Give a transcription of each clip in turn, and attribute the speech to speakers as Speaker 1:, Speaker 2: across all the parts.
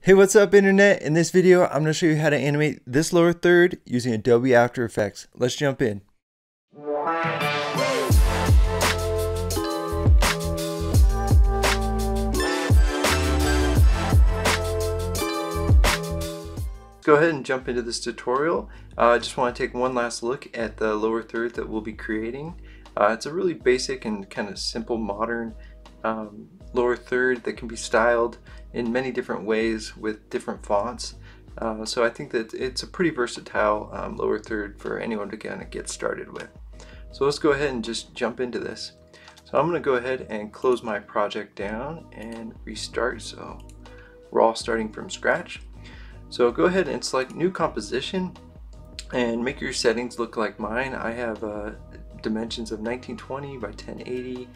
Speaker 1: Hey, what's up internet? In this video, I'm to show you how to animate this lower third using Adobe After Effects. Let's jump in. Go ahead and jump into this tutorial. Uh, I just want to take one last look at the lower third that we'll be creating. Uh, it's a really basic and kind of simple modern um, lower third that can be styled in many different ways with different fonts. Uh, so I think that it's a pretty versatile um, lower third for anyone to kind of get started with. So let's go ahead and just jump into this. So I'm going to go ahead and close my project down and restart. So we're all starting from scratch. So go ahead and select new composition and make your settings look like mine. I have uh, dimensions of 1920 by 1080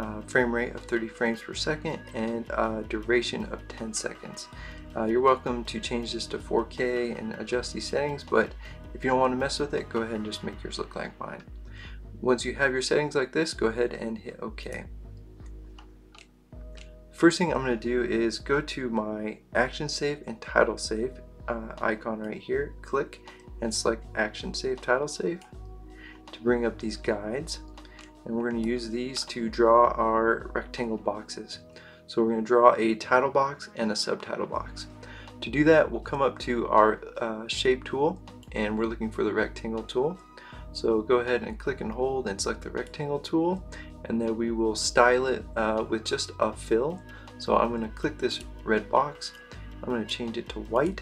Speaker 1: uh, frame rate of 30 frames per second and a duration of 10 seconds. Uh, you're welcome to change this to 4K and adjust these settings, but if you don't want to mess with it, go ahead and just make yours look like mine. Once you have your settings like this, go ahead and hit OK. First thing I'm going to do is go to my action safe and title safe uh, icon right here, click and select action safe title safe to bring up these guides and we're going to use these to draw our rectangle boxes. So we're going to draw a title box and a subtitle box. To do that we'll come up to our uh, shape tool and we're looking for the rectangle tool. So go ahead and click and hold and select the rectangle tool and then we will style it uh, with just a fill. So I'm going to click this red box, I'm going to change it to white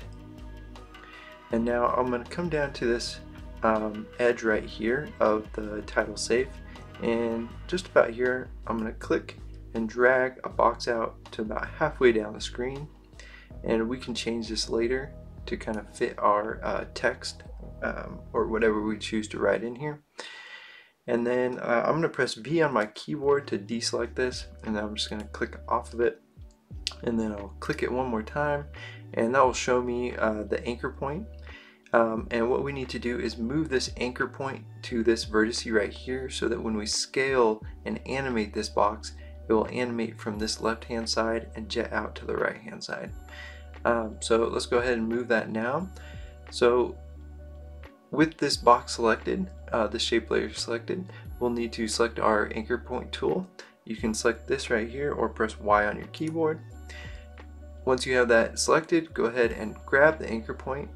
Speaker 1: and now I'm going to come down to this um, edge right here of the title safe and just about here I'm going to click and drag a box out to about halfway down the screen. And we can change this later to kind of fit our uh, text um, or whatever we choose to write in here. And then uh, I'm going to press V on my keyboard to deselect this and I'm just going to click off of it. And then I'll click it one more time and that will show me uh, the anchor point um, and what we need to do is move this anchor point to this vertice right here so that when we scale and animate this box, it will animate from this left hand side and jet out to the right hand side. Um, so let's go ahead and move that now. So with this box selected, uh, the shape layer selected, we'll need to select our anchor point tool. You can select this right here or press Y on your keyboard. Once you have that selected, go ahead and grab the anchor point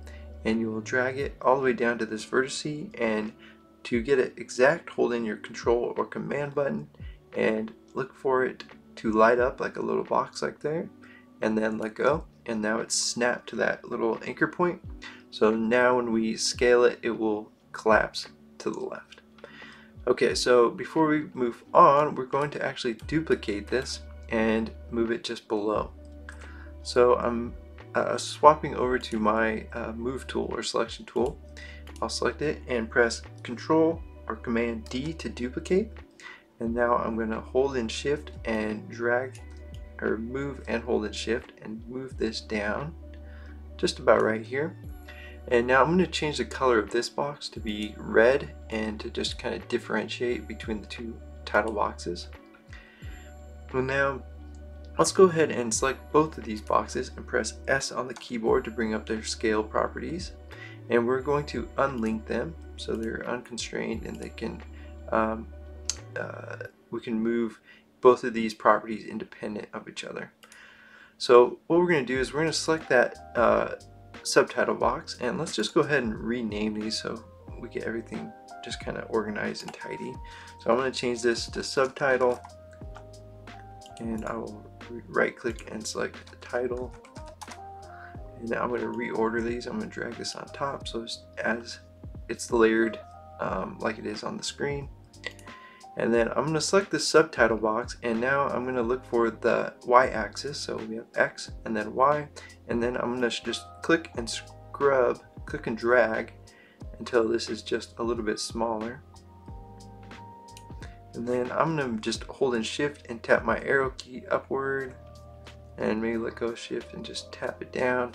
Speaker 1: and you will drag it all the way down to this vertice and to get it exact hold in your control or command button and look for it to light up like a little box like there and then let go. And now it's snapped to that little anchor point. So now when we scale it it will collapse to the left. Okay so before we move on we're going to actually duplicate this and move it just below. So I'm uh, swapping over to my uh, move tool or selection tool, I'll select it and press Control or Command D to duplicate. And now I'm going to hold in Shift and drag or move and hold in Shift and move this down just about right here. And now I'm going to change the color of this box to be red and to just kind of differentiate between the two title boxes. Well now Let's go ahead and select both of these boxes and press S on the keyboard to bring up their scale properties. And we're going to unlink them so they're unconstrained and they can um, uh, we can move both of these properties independent of each other. So what we're going to do is we're going to select that uh, subtitle box and let's just go ahead and rename these so we get everything just kind of organized and tidy. So I'm going to change this to subtitle and I will right click and select the title. And now I'm going to reorder these. I'm going to drag this on top so it's as it's layered um, like it is on the screen. And then I'm going to select the subtitle box and now I'm going to look for the y-axis. So we have X and then Y and then I'm going to just click and scrub click and drag until this is just a little bit smaller and then I'm to just hold in shift and tap my arrow key upward and maybe let go shift and just tap it down.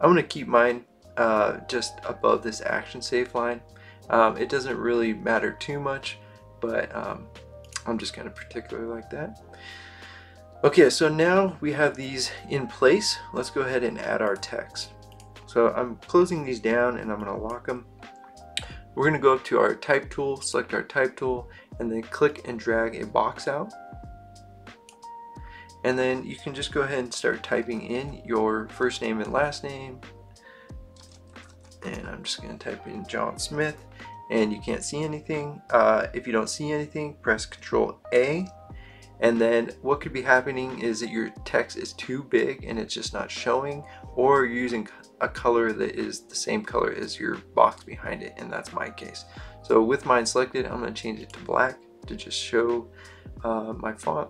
Speaker 1: I'm to keep mine uh, just above this action safe line. Um, it doesn't really matter too much, but um, I'm just kind of particular like that. Okay, so now we have these in place. Let's go ahead and add our text. So I'm closing these down and I'm to lock them. We're going to go up to our type tool, select our type tool, and then click and drag a box out. And then you can just go ahead and start typing in your first name and last name. And I'm just going to type in John Smith and you can't see anything. Uh, if you don't see anything, press Control A. And then what could be happening is that your text is too big and it's just not showing, or using a color that is the same color as your box behind it, and that's my case. So with mine selected, I'm going to change it to black to just show uh, my font.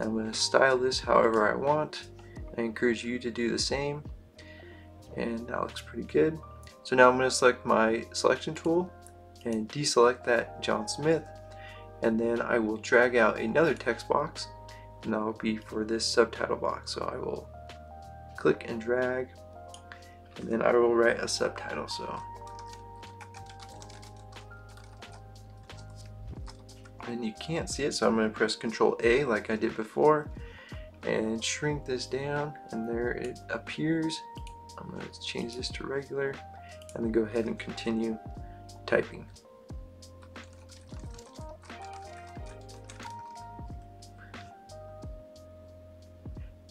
Speaker 1: I'm to style this however I want. I encourage you to do the same. And that looks pretty good. So now I'm going to select my selection tool and deselect that John Smith and then I will drag out another text box and that will be for this subtitle box so I will click and drag and then I will write a subtitle so and you can't see it so I'm going to press control A like I did before and shrink this down and there it appears I'm going to change this to regular and then go ahead and continue typing.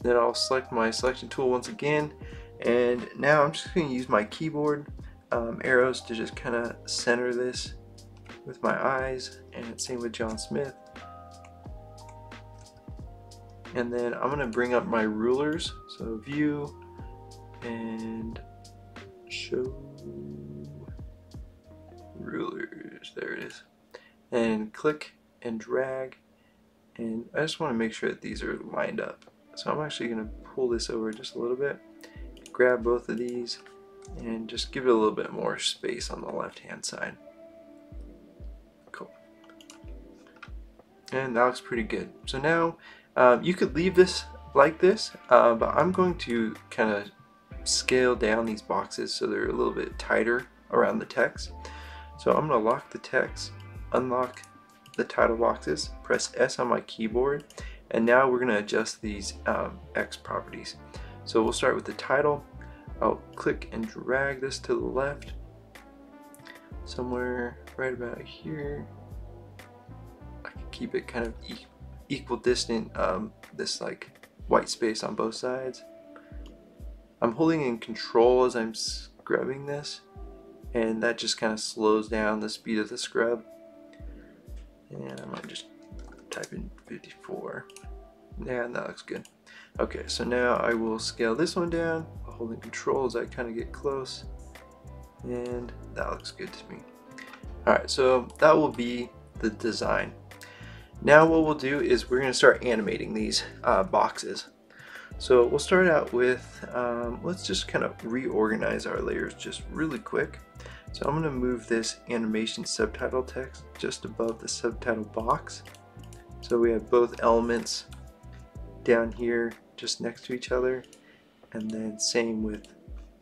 Speaker 1: Then I'll select my selection tool once again and now I'm just going to use my keyboard um, arrows to just kind of center this with my eyes and same with John Smith. And then I'm going to bring up my rulers. So view and show rulers. There it is. And click and drag. And I just want to make sure that these are lined up. So I'm actually going to pull this over just a little bit. Grab both of these and just give it a little bit more space on the left hand side. Cool. And that looks pretty good. So now um, you could leave this like this, uh, but I'm going to kind of scale down these boxes so they're a little bit tighter around the text. So I'm going to lock the text, unlock the title boxes, press S on my keyboard, and now we're going to adjust these um, X properties. So we'll start with the title. I'll click and drag this to the left, somewhere right about here. I can keep it kind of e equal distant, um, this like white space on both sides. I'm holding in control as I'm scrubbing this and that just kind of slows down the speed of the scrub and I might just type in 54 yeah that looks good. Okay so now I will scale this one down. Holding control as I kind of get close. And that looks good to me. Alright so that will be the design. Now what we'll do is we're going to start animating these uh, boxes. So we'll start out with, um, let's just kind of reorganize our layers just really quick. So I'm going to move this animation subtitle text just above the subtitle box. So we have both elements down here just next to each other and then same with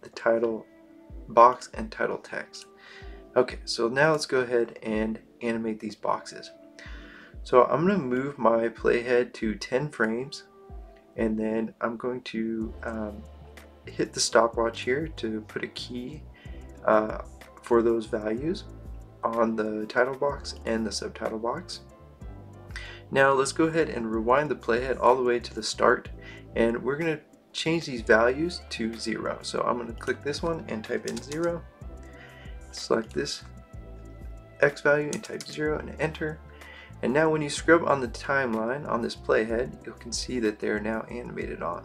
Speaker 1: the title box and title text. Okay, so now let's go ahead and animate these boxes. So I'm going to move my playhead to 10 frames and then I'm going to um, hit the stopwatch here to put a key uh, for those values on the title box and the subtitle box. Now let's go ahead and rewind the playhead all the way to the start and we're going to change these values to zero. So I'm going to click this one and type in zero. Select this X value and type zero and enter. And now when you scrub on the timeline on this playhead, you can see that they're now animated on.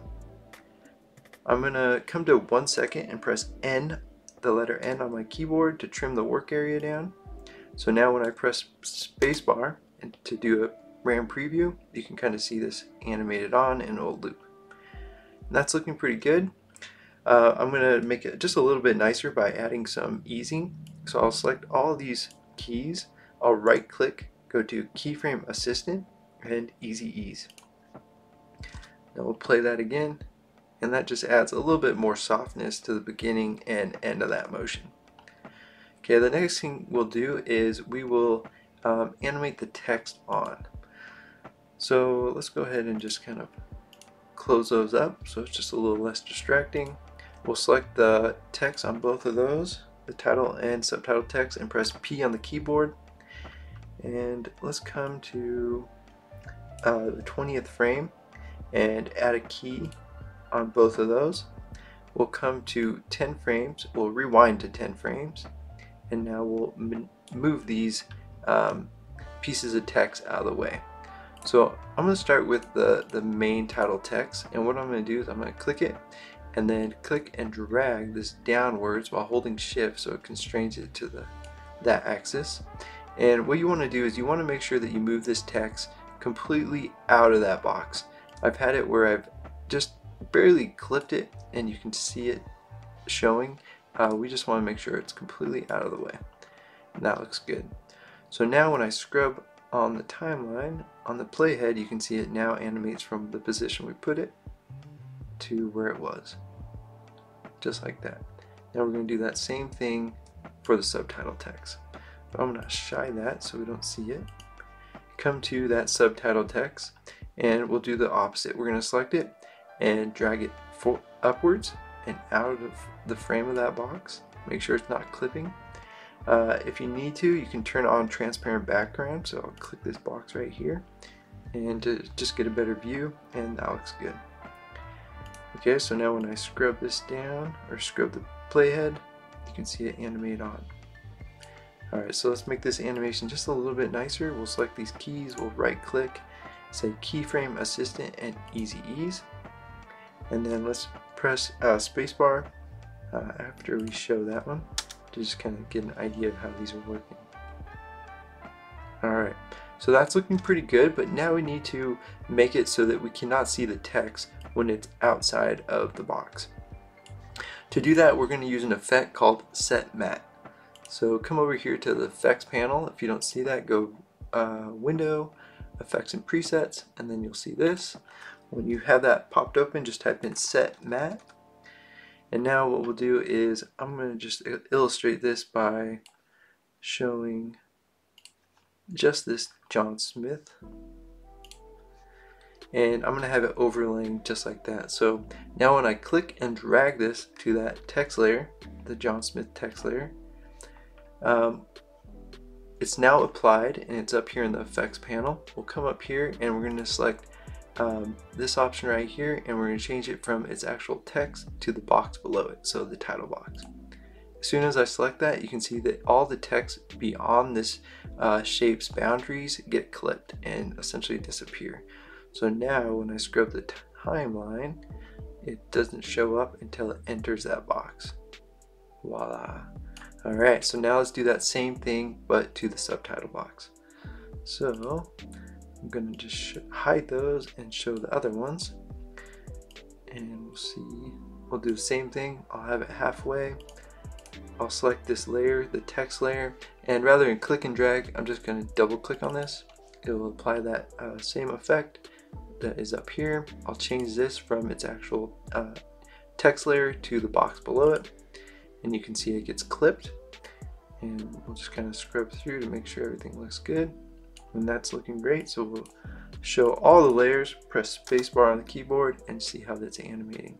Speaker 1: I'm going to come to one second and press N, the letter N on my keyboard to trim the work area down. So now when I press spacebar and to do a RAM preview, you can kind of see this animated on in old loop. And that's looking pretty good. Uh, I'm going to make it just a little bit nicer by adding some easing. So I'll select all these keys. I'll right click go to keyframe assistant and easy ease. Now we'll play that again and that just adds a little bit more softness to the beginning and end of that motion. Okay, the next thing we'll do is we will um, animate the text on. So let's go ahead and just kind of close those up so it's just a little less distracting. We'll select the text on both of those, the title and subtitle text, and press P on the keyboard. And let's come to uh, the 20th frame and add a key on both of those. We'll come to 10 frames, we'll rewind to 10 frames, and now we'll move these um, pieces of text out of the way. So I'm going to start with the, the main title text and what I'm going to do is I'm going to click it and then click and drag this downwards while holding shift so it constrains it to the that axis. And what you want to do is you want to make sure that you move this text completely out of that box. I've had it where I've just barely clipped it and you can see it showing. Uh, we just want to make sure it's completely out of the way. And that looks good. So now when I scrub on the timeline, on the playhead, you can see it now animates from the position we put it to where it was. Just like that. Now we're going to do that same thing for the subtitle text. But I'm going to shy that so we don't see it. Come to that subtitle text and we'll do the opposite. We're going to select it and drag it upwards and out of the frame of that box. Make sure it's not clipping uh, if you need to, you can turn on transparent background. So I'll click this box right here and to just get a better view and that looks good. Okay, so now when I scrub this down or scrub the playhead, you can see it animate on. Alright, so let's make this animation just a little bit nicer. We'll select these keys, we'll right click, say keyframe assistant and easy ease. And then let's press uh, spacebar uh, after we show that one to just kind of get an idea of how these are working. Alright, so that's looking pretty good, but now we need to make it so that we cannot see the text when it's outside of the box. To do that, we're going to use an effect called Set Matte. So come over here to the Effects panel. If you don't see that, go uh, Window, Effects and Presets, and then you'll see this. When you have that popped open, just type in Set Matte, and now what we'll do is I'm going to just illustrate this by showing just this John Smith. And I'm going to have it overlaying just like that. So now when I click and drag this to that text layer, the John Smith text layer, um, it's now applied and it's up here in the effects panel. We'll come up here and we're going to select um, this option right here and we're going to change it from its actual text to the box below it, so the title box. As soon as I select that, you can see that all the text beyond this uh, shape's boundaries get clipped and essentially disappear. So now when I scrub the timeline, it doesn't show up until it enters that box. Voila. Alright, so now let's do that same thing but to the subtitle box. So I'm gonna just hide those and show the other ones. And we'll see. We'll do the same thing. I'll have it halfway. I'll select this layer the text layer. And rather than click and drag I'm just gonna double click on this. It will apply that uh, same effect that is up here. I'll change this from its actual uh, text layer to the box below it. And you can see it gets clipped. And we'll just kind of scrub through to make sure everything looks good and that's looking great. So we'll show all the layers, press spacebar on the keyboard and see how that's animating.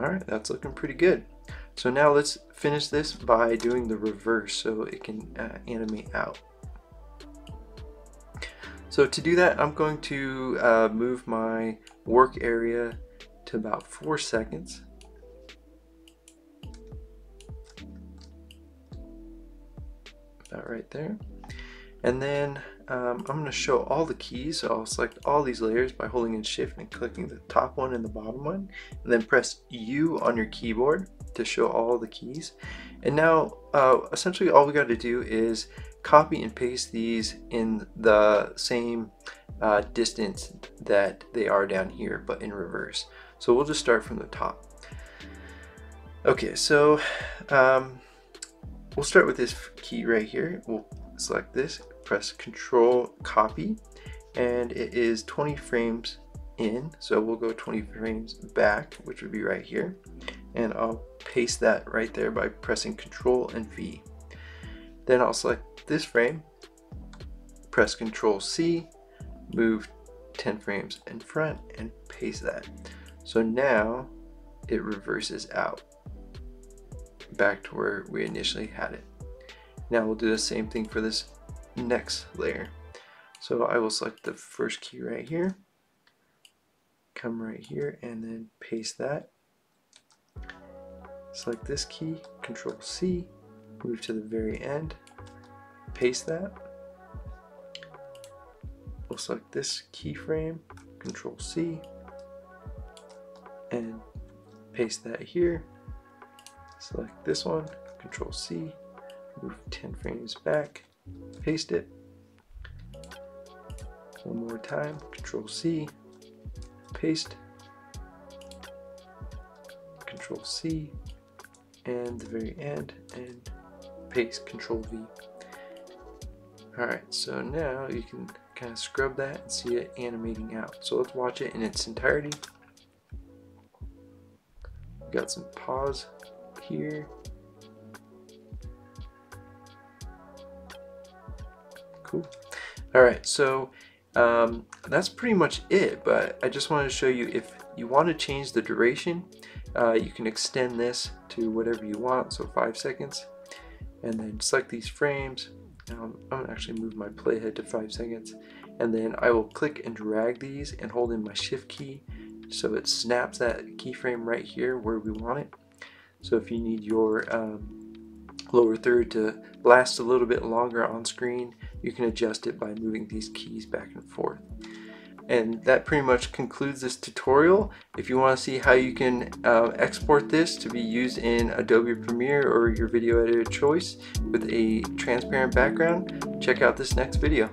Speaker 1: Alright, that's looking pretty good. So now let's finish this by doing the reverse so it can uh, animate out. So to do that, I'm going to uh, move my work area to about four seconds. About right there. And then um, I'm going to show all the keys. So I'll select all these layers by holding in shift and clicking the top one and the bottom one. And then press U on your keyboard to show all the keys. And now uh, essentially all we got to do is copy and paste these in the same uh, distance that they are down here, but in reverse. So we'll just start from the top. Okay, so um, we'll start with this key right here. We'll select this, press Control Copy, and it is 20 frames in, so we'll go 20 frames back, which would be right here, and I'll paste that right there by pressing Control and V. Then I'll select this frame, press Control C, move 10 frames in front and paste that. So now it reverses out back to where we initially had it. Now we'll do the same thing for this next layer. So I will select the first key right here, come right here and then paste that. Select this key, Control C, move to the very end, paste that. We'll select this keyframe, Control C, and paste that here. Select this one, Control C, move 10 frames back, paste it. One more time, Control C, paste, Control C, and the very end, and paste, Control V. Alright, so now you can kind of scrub that and see it animating out. So let's watch it in its entirety. Got some pause here. Cool. All right, so um, that's pretty much it, but I just wanted to show you if you want to change the duration, uh, you can extend this to whatever you want, so five seconds, and then select these frames. Now I'm gonna actually move my playhead to five seconds, and then I will click and drag these and hold in my shift key so it snaps that keyframe right here where we want it. So if you need your um, lower third to last a little bit longer on screen, you can adjust it by moving these keys back and forth. And that pretty much concludes this tutorial. If you want to see how you can uh, export this to be used in Adobe Premiere or your video editor choice with a transparent background, check out this next video.